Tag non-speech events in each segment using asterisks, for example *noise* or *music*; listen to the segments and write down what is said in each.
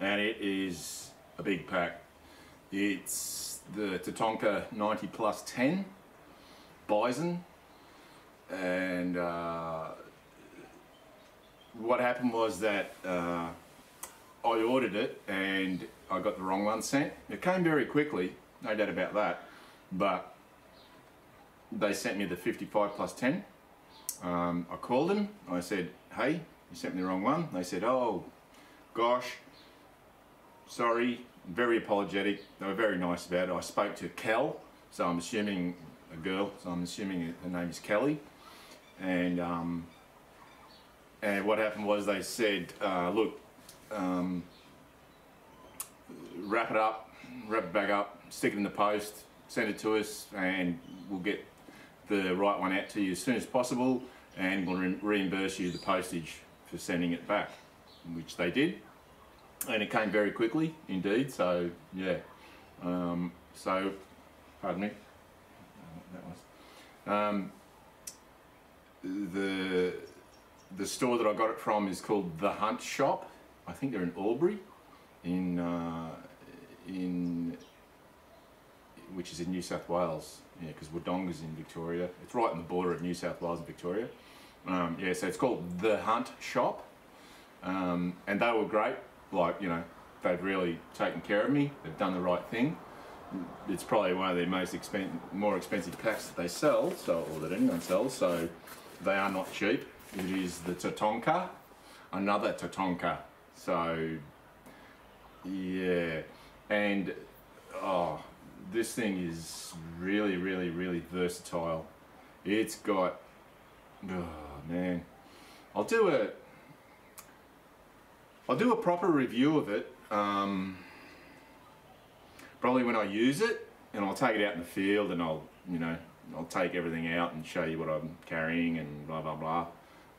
and it is a big pack. It's the Tatonka 90 plus 10 Bison, and uh, what happened was that uh, I ordered it and I got the wrong one sent. It came very quickly, no doubt about that, but they sent me the 55 plus 10 um, I called them. I said, "Hey, you sent me the wrong one." They said, "Oh, gosh, sorry." Very apologetic. They were very nice about it. I spoke to Kel, so I'm assuming a girl. So I'm assuming her name is Kelly. And um, and what happened was they said, uh, "Look, um, wrap it up, wrap it back up, stick it in the post, send it to us, and we'll get the right one out to you as soon as possible and we'll re- reimburse you the postage for sending it back, which they did. And it came very quickly indeed, so yeah. Um, so, pardon me. That was. Um, the, the store that I got it from is called The Hunt Shop. I think they're in Albury, in, uh, in which is in New South Wales. Yeah, because Wodonga's in Victoria. It's right on the border of New South Wales and Victoria. Um, yeah, so it's called The Hunt Shop. Um, and they were great. Like, you know, they've really taken care of me. They've done the right thing. It's probably one of their most expen- more expensive packs that they sell, so or that anyone sells. So they are not cheap. It is the Tatonka, another Tatonka. So yeah, and oh, this thing is really, really, really versatile. It's got, oh man, I'll do a, I'll do a proper review of it. Um, probably when I use it, and I'll take it out in the field, and I'll, you know, I'll take everything out and show you what I'm carrying and blah blah blah.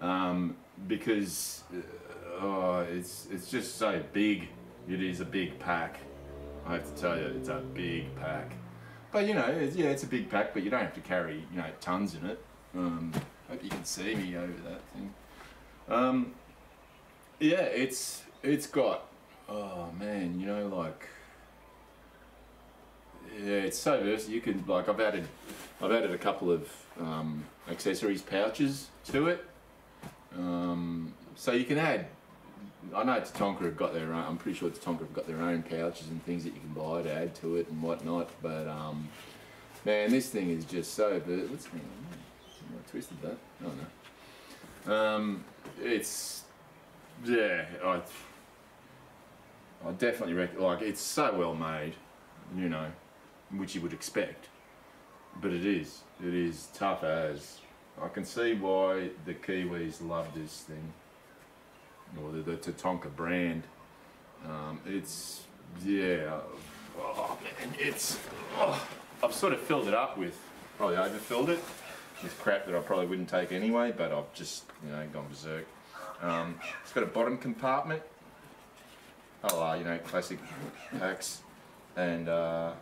Um, because uh, oh, it's it's just so big. It is a big pack. I have to tell you, it's a big pack. But you know, it's, yeah, it's a big pack, but you don't have to carry you know tons in it. Um, hope you can see me over that thing. Um, yeah, it's it's got oh man, you know like yeah, it's so versatile. You can like I've added I've added a couple of um, accessories pouches to it, um, so you can add I know Tatonka have got their own, I'm pretty sure Tatonka have got their own pouches and things that you can buy to add to it and whatnot, but um, man, this thing is just so, but what's going on? I twisted that. Oh no. Um, it's, yeah, I, I definitely reckon, like, it's so well made, you know, which you would expect, but it is, it is tough as. I can see why the Kiwis love this thing or the, the Tatonka brand. Um, it's yeah, oh man, it's oh, I've sort of filled it up with probably overfilled it with crap that I probably wouldn't take anyway, but I've just you know gone berserk. Um, it's got a bottom compartment. Oh, uh, you know, classic packs, and uh,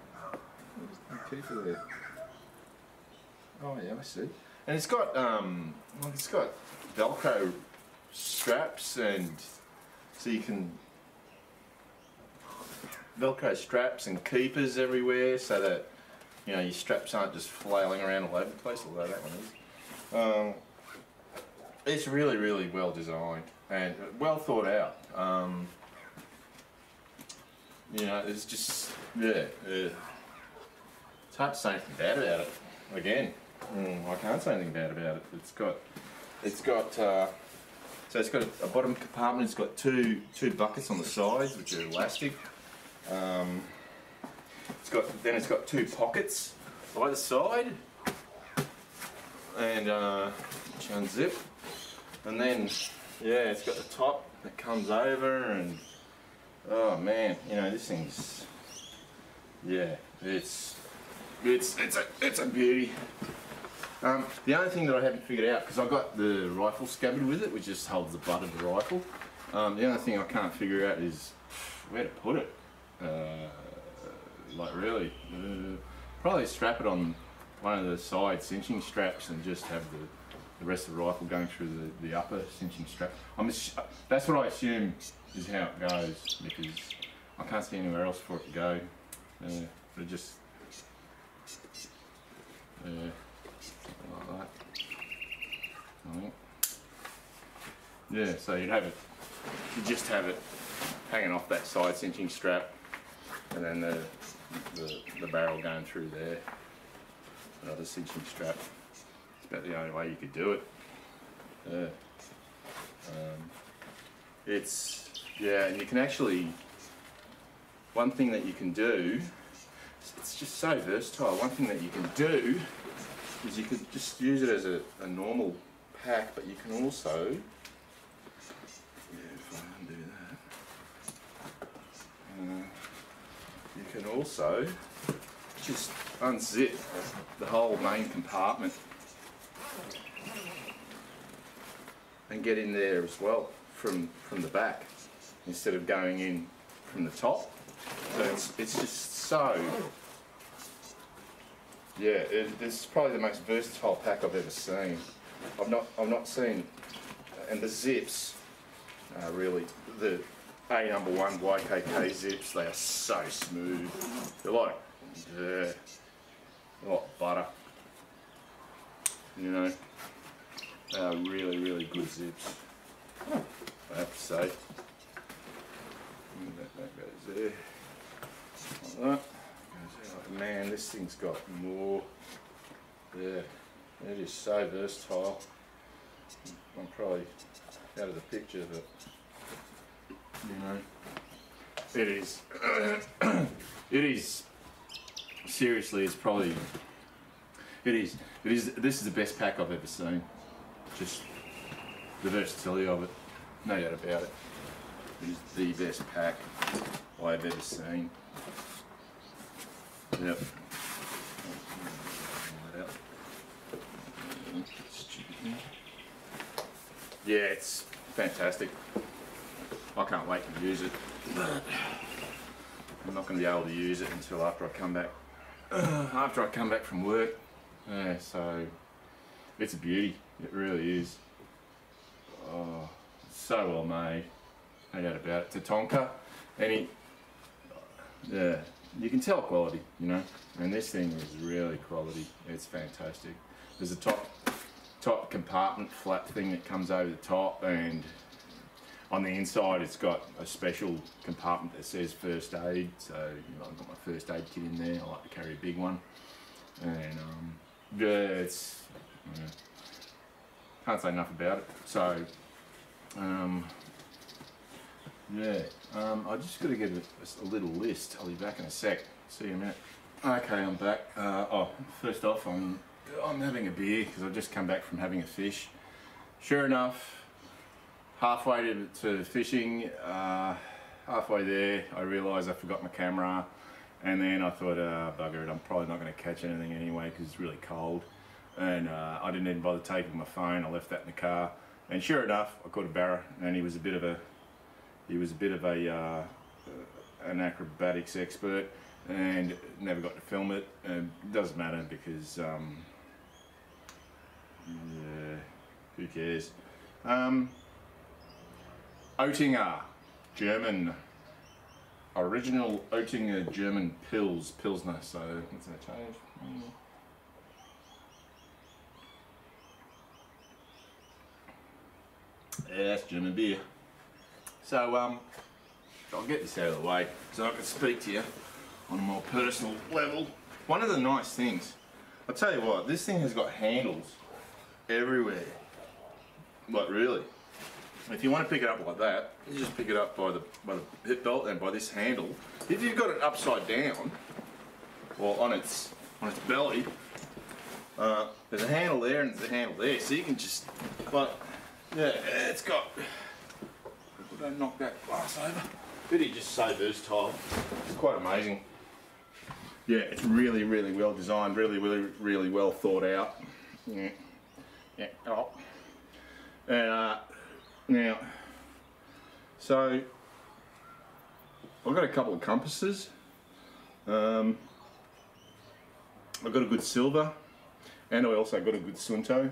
Oh yeah, I see. And it's got um, it's got Velcro straps and so you can velcro straps and keepers everywhere so that you know your straps aren't just flailing around all over the place although that one is. Um, it's really really well designed and well thought out. Um, you know it's just yeah, yeah hard to say anything bad about it again mm, I can't say anything bad about it it's got it's got uh, so it's got a, a, bottom compartment. It's got two two buckets on the sides, which are elastic. Um, it's got then it's got two pockets either side, and uh, unzip, and then yeah, it's got the top that comes over, and oh man, you know this thing's yeah, it's it's it's a it's a beauty. Um, the only thing that I haven't figured out, because I got the rifle scabbard with it, which just holds the butt of the rifle. Um, the only thing I can't figure out is where to put it. Uh, like really, uh, probably strap it on one of the side cinching straps and just have the, the rest of the rifle going through the, the upper cinching strap. I'm that's what I assume is how it goes because I can't see anywhere else for it to go. Uh, it just yeah, something like that. I think. Yeah, so you'd have it, you just have it hanging off that side cinching strap, and then the the, the barrel going through there. Another cinching strap. It's about the only way you could do it. Yeah. Um, it's yeah, and you can actually. One thing that you can do, it's just so versatile. One thing that you can do is you could just use it as a, a normal pack, but you can also. Yeah, if I undo that. Uh, you can also just unzip the whole main compartment and get in there as well from from the back instead of going in from the top. So it's it's just so yeah. It, this is probably the most versatile pack I've ever seen. I've not I've not seen and the zips are really the a number one YKK zips. They are so smooth. They're like yeah, like butter. You know, they are really really good zips. I have to say. That, that goes there. Like that. There Man, this thing's got more. Yeah, it is so versatile. I'm probably out of the picture, but you know, it is. *coughs* it is. Seriously, it's probably. It is. It is. This is the best pack I've ever seen. Just the versatility of it, no doubt about it. It is the best pack I've ever seen. Yep. Yeah, it's fantastic. I can't wait to use it. I'm not going to be able to use it until after I come back. *clears throat* after I come back from work. Yeah, so it's a beauty. It really is. Oh, so well made. No doubt about it. Tatonka, any, yeah, you can tell quality, you know. And this thing is really quality. It's fantastic. There's a top, top compartment flap thing that comes over the top, and on the inside it's got a special compartment that says first aid. So you know, I've got my first aid kit in there. I like to carry a big one, and um, yeah, it's. Yeah, can't say enough about it. So, um, yeah, um, I just got to get a, a little list. I'll be back in a sec. See you in a minute. Okay, I'm back. Uh, oh, first off, I'm I'm having a beer because I've just come back from having a fish. Sure enough, halfway to, to fishing, uh, halfway there, I realised I forgot my camera, and then I thought, uh, bugger it, I'm probably not going to catch anything anyway because it's really cold and uh, I didn't even bother taking my phone. I left that in the car, and sure enough, I caught a barra, and he was a bit of a he was a bit of a uh, an acrobatics expert, and never got to film it. And it doesn't matter because um, yeah, who cares? Um, Oettinger, German. Original Oettinger German Pils, Pilsner, so what's that change? Yeah, that's German beer. So, um, I'll get this out of the way so I can speak to you on a more personal level. One of the nice things, I'll tell you what, this thing has got handles everywhere. Like really. If you want to pick it up like that, you just pick it up by the by the hip belt and by this handle. If you've got it upside down, or on its on its belly, uh, there's a handle there and there's a handle there, so you can just But yeah, it's got. Don't knock that glass over. Is just so versatile. It's quite amazing. Yeah, it's really, really well designed, really, really, really well thought out. Yeah. Yeah. Oh. And uh, now, so I've got a couple of compasses. Um, I've got a good Silva, and I also got a good Suunto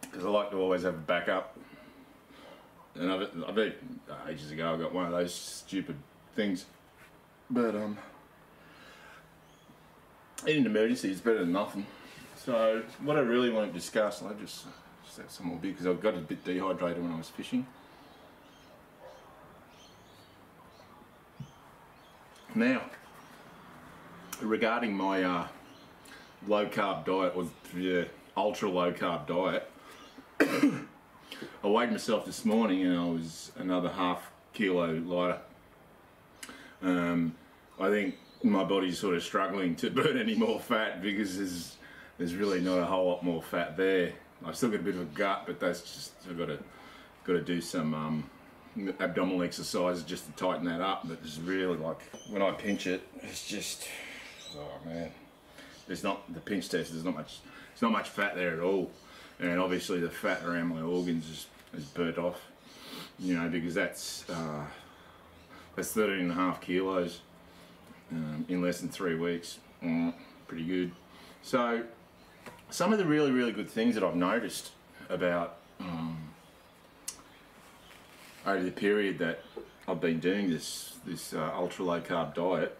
because I like to always have a backup. And I've, I've been, ages ago I got one of those stupid things, but um, in an emergency it's better than nothing. So what I really want to discuss, I just some more beer because I got a bit dehydrated when I was fishing. Now, regarding my uh, low carb diet or yeah, ultra low carb diet, *coughs* I weighed myself this morning and I was another half kilo lighter. Um, I think my body's sort of struggling to burn any more fat because there's there's really not a whole lot more fat there. I've still got a bit of a gut, but that's just I've got to got to do some um, abdominal exercises just to tighten that up. But it's really like when I pinch it, it's just oh man, there's not the pinch test. There's not much. There's not much fat there at all, and obviously the fat around my organs is, is burnt off. You know because that's uh, that's 13 and a half kilos um, in less than three weeks. Mm, pretty good. So some of the really really good things that I've noticed about um, over the period that I've been doing this this uh, ultra low carb diet,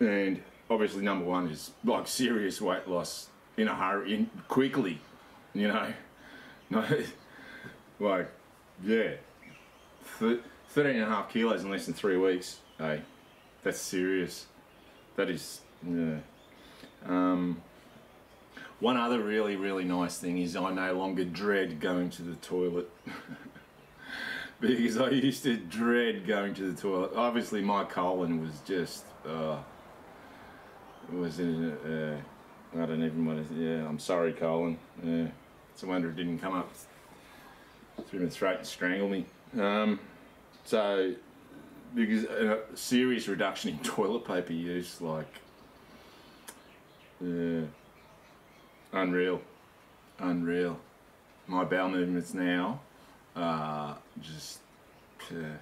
and obviously number one is like serious weight loss in a hurry, in quickly, you know, *laughs* no, like yeah, Th- 13 and a half kilos in less than three weeks. Hey, that's serious. That is yeah. Um, one other really, really nice thing is I no longer dread going to the toilet. *laughs* because I used to dread going to the toilet. Obviously, my colon was just, uh, was in, uh, I don't even want to, yeah, I'm sorry, colon. Yeah, it's a wonder it didn't come up through my throat and strangle me. Um, so, because a serious reduction in *laughs* toilet paper use, like, yeah, unreal, unreal. My bowel movements now, uh, just, uh,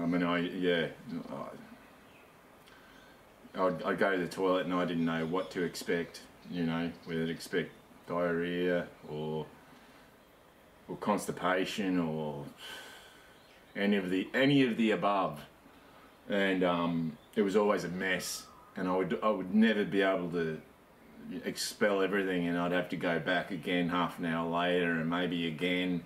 I mean, I yeah, I, I'd, I'd go to the toilet and I didn't know what to expect. You know, whether to expect diarrhea or or constipation or any of the any of the above, and um, it was always a mess. And I would I would never be able to expel everything, and I'd have to go back again half an hour later, and maybe again,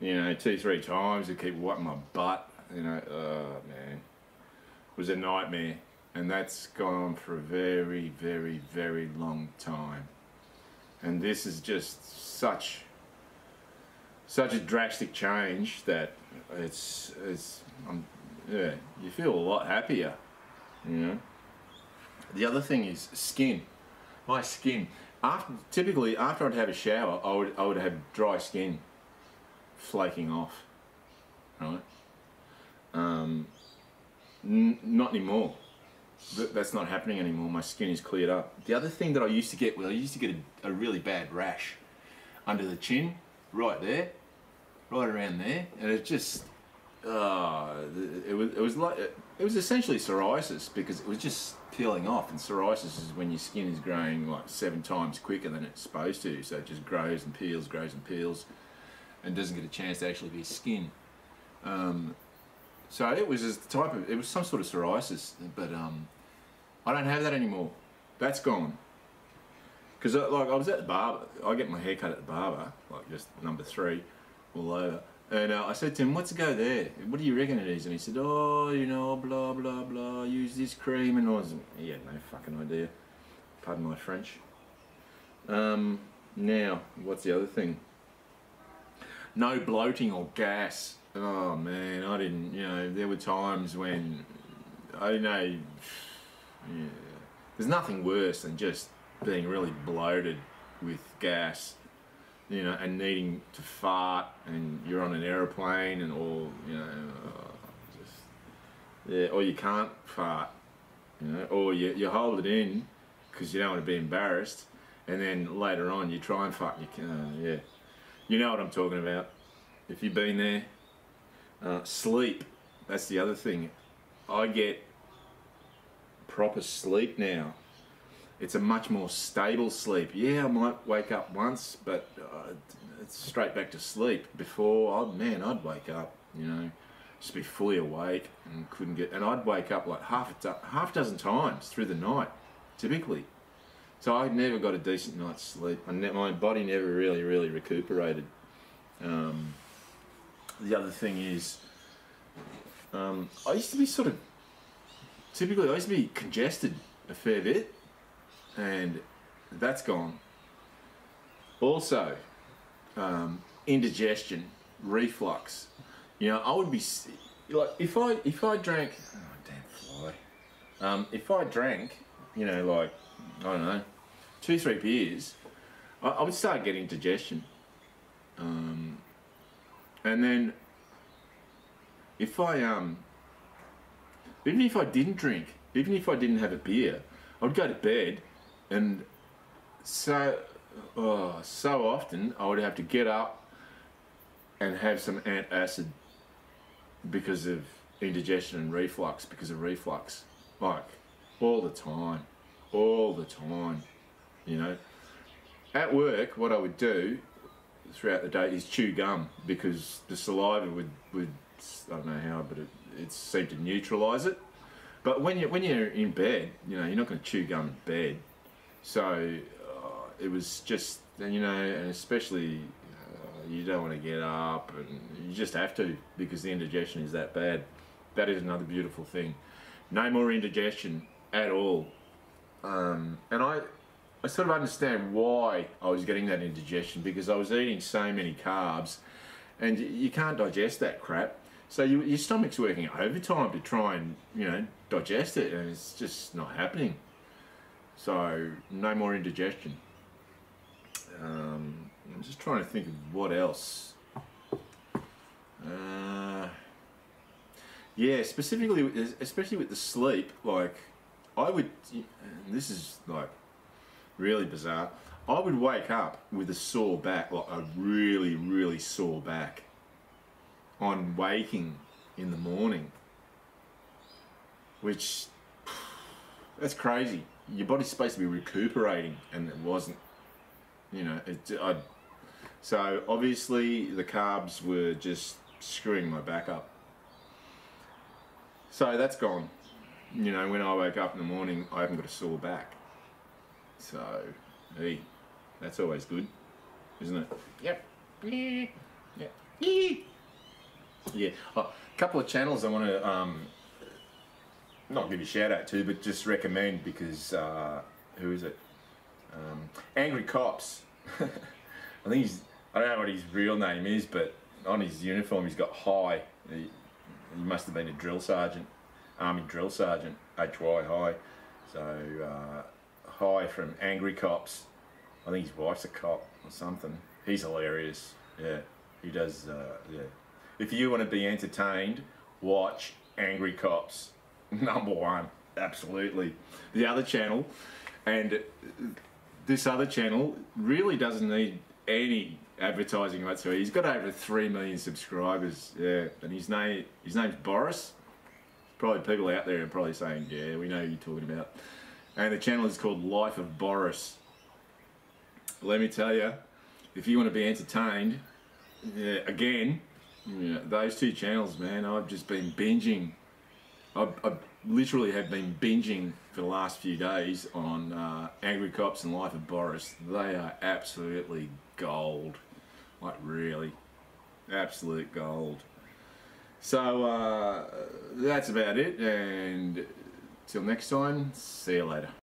you know, two three times to keep wiping my butt. You know, oh man, it was a nightmare, and that's gone on for a very very very long time. And this is just such such a drastic change that it's it's um, yeah you feel a lot happier you know the other thing is skin my skin. After typically after I'd have a shower I would I would have dry skin flaking off right? Um, not anymore. Th- that's not happening anymore. My skin is cleared up. The other thing that I used to get well I used to get a, a really bad rash under the chin right there right around there, and it just, uh, it was it was like was essentially psoriasis because it was just peeling off, and psoriasis is when your skin is growing like seven times quicker than it's supposed to, so it just grows and peels, grows and peels, and doesn't get a chance to actually be skin. Um, so it was just the type of it was some sort of psoriasis, but um, I don't have that anymore. That's gone. Because like I was at the barber, I get my hair cut at the barber, like just number three all over. And uh, I said to him, what's go there? What do you reckon it is? And he said, oh, you know, blah, blah, blah, use this cream. And I was, he had no fucking idea. Pardon my French. Um, now, what's the other thing? No bloating or gas. Oh man, I didn't, you know, there were times when, I don't know, yeah, there's nothing worse than just being really bloated with gas you know, and needing to fart, and you're on an aeroplane, and all, you know, uh, just yeah, or you can't fart, you know, or you you hold it in because you don't want to be embarrassed, and then later on you try and fuck you can, uh, yeah. You know what I'm talking about. If you've been there, uh, sleep. That's the other thing. I get proper sleep now. It's a much more stable sleep. Yeah, I might wake up once, but uh, it's straight back to sleep. Before, oh man, I'd wake up, you know, just be fully awake and couldn't get. And I'd wake up like half a half dozen times through the night, typically. So I never got a decent night's sleep. My body never really, really recuperated. Um, the other thing is, um, I used to be sort of typically I used to be congested a fair bit, and that's gone. Also, um, indigestion, reflux. You know, I would be like if I if I drank. Oh damn fly. Um, if I drank, you know, like I don't know, two three beers, I, I would start getting indigestion. Um, and then if I um even if I didn't drink, even if I didn't have a beer, I'd go to bed and so oh, so often I would have to get up and have some antacid because of indigestion and reflux because of reflux. Like all the time. All the time you know? At work what I would do throughout the day is chew gum because the saliva would, would I don't know how, but it, it seemed to neutralise it. But when you when you're in bed, you know you're not going to chew gum in bed, so uh, it was just you know and especially uh, you don't want to get up and you just have to because the indigestion is that bad. That is another beautiful thing. No more indigestion at all. Um, and I I sort of understand why I was getting that indigestion because I was eating so many carbs and you can't digest that crap. So you, your stomach's working overtime to try and, you know, digest it and it's just not happening. So no more indigestion. Um, I'm just trying to think of what else. Uh, yeah, specifically, especially with the sleep, like I would, this is like really bizarre. I would wake up with a sore back, like a really, really sore back, on waking in the morning. Which, that's crazy. Your body's supposed to be recuperating, and it wasn't. You know, it. I. So obviously the carbs were just screwing my back up. So that's gone. You know, when I wake up in the morning, I haven't got a sore back. So, hey, that's always good, isn't it? Yep. Yeah. Yeah. Yeah. Oh, a couple of channels I want to um, not give a shout out to, but just recommend because uh, who is it? Um, Angry Cops. *laughs* I think he's. I don't know what his real name is, but on his uniform he's got high. He, he must have been a drill sergeant, army drill sergeant, HY high. So. Uh, High from Angry Cops. I think his wife's a cop or something. He's hilarious. Yeah, he does. Uh, yeah. If you want to be entertained, watch Angry Cops. *laughs* Number one, absolutely. The other channel, and this other channel really doesn't need any advertising whatsoever. He's got over three million subscribers. Yeah, and his name his name's Boris. Probably people out there are probably saying, "Yeah, we know you're talking about." and the channel is called Life of Boris. Let me tell you, if you want to be entertained, yeah, again, yeah, those two channels, man, I've just been binging. I, I literally have been binging for the last few days on uh, Angry Cops and Life of Boris. They are absolutely gold, like really, absolute gold. So uh, that's about it, and Till next time, see you later.